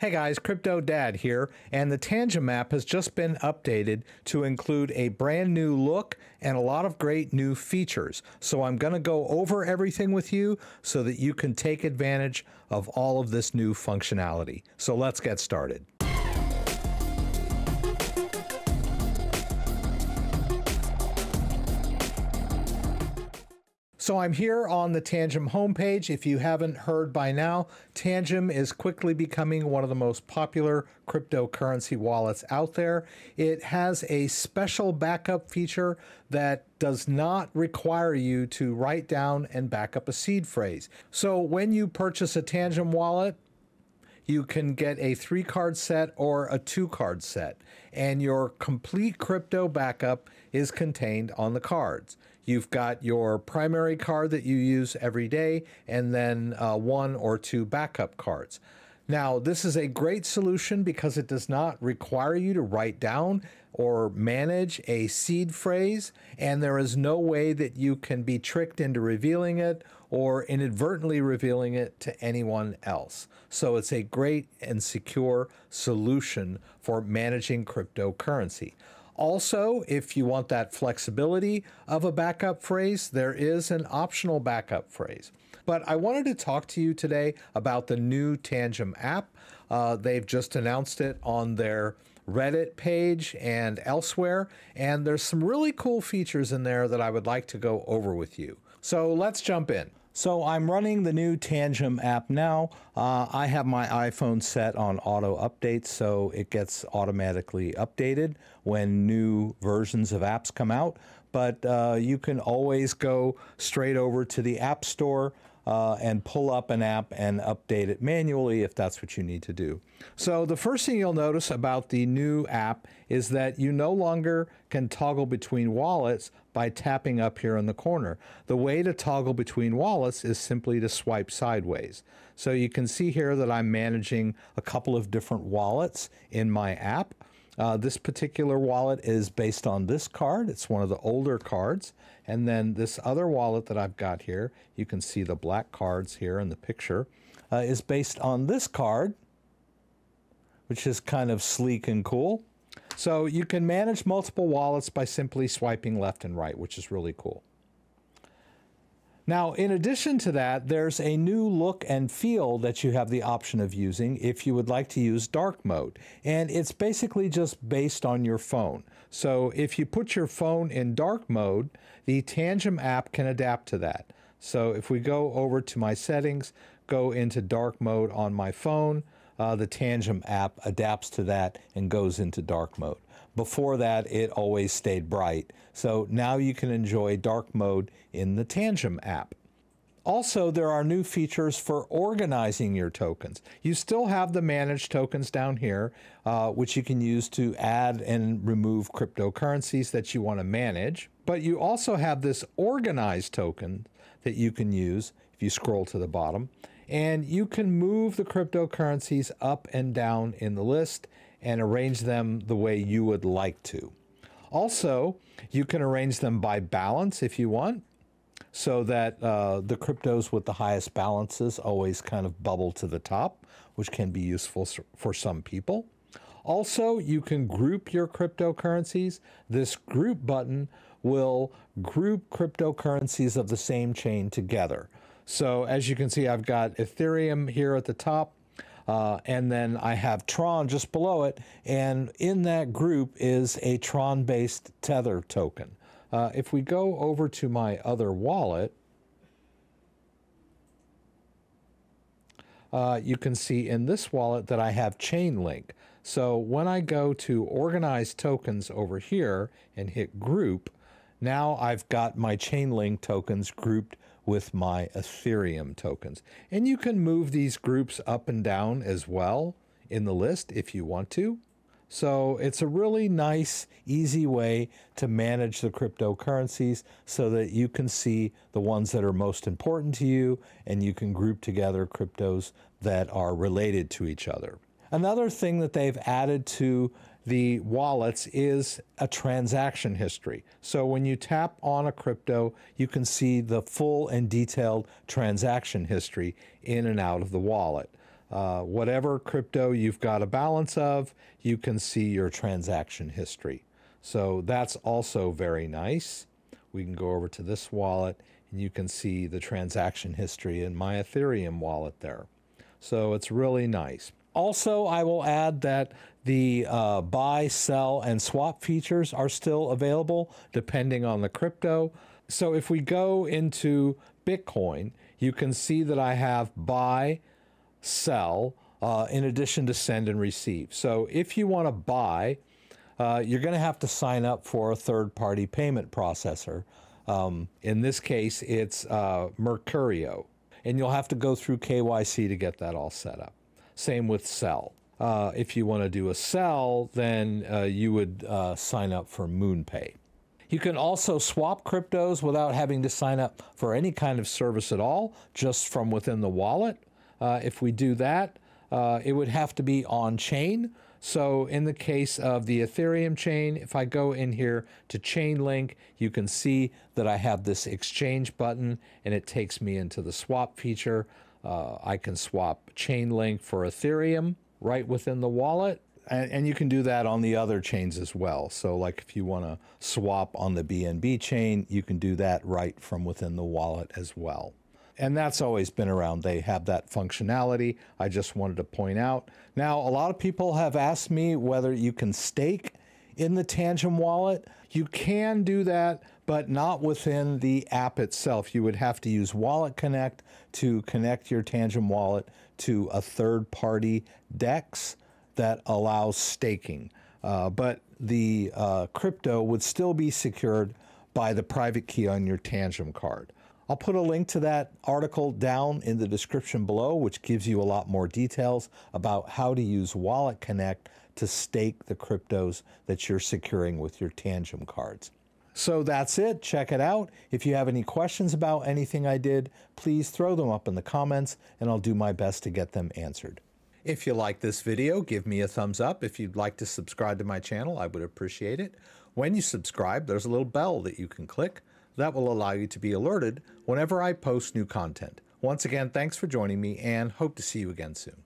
Hey guys, Crypto Dad here, and the Tangem map has just been updated to include a brand new look and a lot of great new features. So I'm going to go over everything with you so that you can take advantage of all of this new functionality. So let's get started. So I'm here on the Tangem homepage. If you haven't heard by now, Tangem is quickly becoming one of the most popular cryptocurrency wallets out there. It has a special backup feature that does not require you to write down and back up a seed phrase. So when you purchase a Tangem wallet, you can get a three card set or a two card set, and your complete crypto backup is contained on the cards. You've got your primary card that you use every day, and then uh, one or two backup cards. Now, this is a great solution because it does not require you to write down or manage a seed phrase, and there is no way that you can be tricked into revealing it or inadvertently revealing it to anyone else. So it's a great and secure solution for managing cryptocurrency. Also, if you want that flexibility of a backup phrase, there is an optional backup phrase. But I wanted to talk to you today about the new Tangem app. Uh, they've just announced it on their Reddit page and elsewhere, and there's some really cool features in there that I would like to go over with you. So let's jump in. So I'm running the new Tangem app now. Uh, I have my iPhone set on auto update, so it gets automatically updated when new versions of apps come out. But uh, you can always go straight over to the App Store uh, and pull up an app and update it manually if that's what you need to do. So the first thing you'll notice about the new app is that you no longer can toggle between wallets by tapping up here in the corner. The way to toggle between wallets is simply to swipe sideways. So you can see here that I'm managing a couple of different wallets in my app. Uh, this particular wallet is based on this card. It's one of the older cards. And then this other wallet that I've got here, you can see the black cards here in the picture, uh, is based on this card, which is kind of sleek and cool. So you can manage multiple wallets by simply swiping left and right, which is really cool. Now, in addition to that, there's a new look and feel that you have the option of using if you would like to use dark mode. And it's basically just based on your phone. So if you put your phone in dark mode, the Tangem app can adapt to that. So if we go over to my settings, go into dark mode on my phone, uh, the Tangem app adapts to that and goes into dark mode. Before that, it always stayed bright. So now you can enjoy dark mode in the Tangem app. Also, there are new features for organizing your tokens. You still have the manage tokens down here, uh, which you can use to add and remove cryptocurrencies that you want to manage. But you also have this organized token that you can use if you scroll to the bottom. And you can move the cryptocurrencies up and down in the list and arrange them the way you would like to. Also, you can arrange them by balance if you want, so that uh, the cryptos with the highest balances always kind of bubble to the top, which can be useful for some people. Also, you can group your cryptocurrencies. This group button will group cryptocurrencies of the same chain together. So as you can see, I've got Ethereum here at the top. Uh, and then I have Tron just below it. And in that group is a Tron based Tether token. Uh, if we go over to my other wallet, uh, you can see in this wallet that I have Chainlink. So when I go to organize tokens over here and hit group, now I've got my Chainlink tokens grouped with my Ethereum tokens. And you can move these groups up and down as well in the list if you want to. So it's a really nice, easy way to manage the cryptocurrencies so that you can see the ones that are most important to you and you can group together cryptos that are related to each other. Another thing that they've added to the wallets is a transaction history. So when you tap on a crypto, you can see the full and detailed transaction history in and out of the wallet. uh, whatever crypto you've got a balance of, you can see your transaction history. So that's also very nice. We can go over to this wallet and you can see the transaction history in my Ethereum wallet there. So it's really nice. Also, I will add that the uh, buy, sell, and swap features are still available depending on the crypto. So if we go into Bitcoin, you can see that I have buy, sell, uh, in addition to send and receive. So if you want to buy, uh, you're going to have to sign up for a third party payment processor. Um, in this case, it's uh, Mercuryo. And you'll have to go through KYC to get that all set up. Same with sell. Uh, if you want to do a sell, then uh, you would uh, sign up for MoonPay. You can also swap cryptos without having to sign up for any kind of service at all, just from within the wallet. Uh, if we do that, uh, it would have to be on chain. So in the case of the Ethereum chain, if I go in here to Chainlink, you can see that I have this exchange button and it takes me into the swap feature. Uh, I can swap Chainlink for Ethereum right within the wallet. And, and, you can do that on the other chains as well. So like if you want to swap on the BNB chain, you can do that right from within the wallet as well and that's always been around. They have that functionality. I just wanted to point out. Now, a lot of people have asked me whether you can stake in the Tangem wallet. You can do that, but not within the app itself. You would have to use Wallet Connect to connect your Tangem wallet to a third party DEX that allows staking. Uh, but the uh, crypto would still be secured by the private key on your Tangem card. I'll put a link to that article down in the description below, which gives you a lot more details about how to use Wallet Connect to stake the cryptos that you're securing with your Tangem cards. So that's it. Check it out. If you have any questions about anything I did, please throw them up in the comments and I'll do my best to get them answered. If you like this video, give me a thumbs up. If you'd like to subscribe to my channel, I would appreciate it. When you subscribe, there's a little bell that you can click. That will allow you to be alerted whenever I post new content. Once again, thanks for joining me and hope to see you again soon.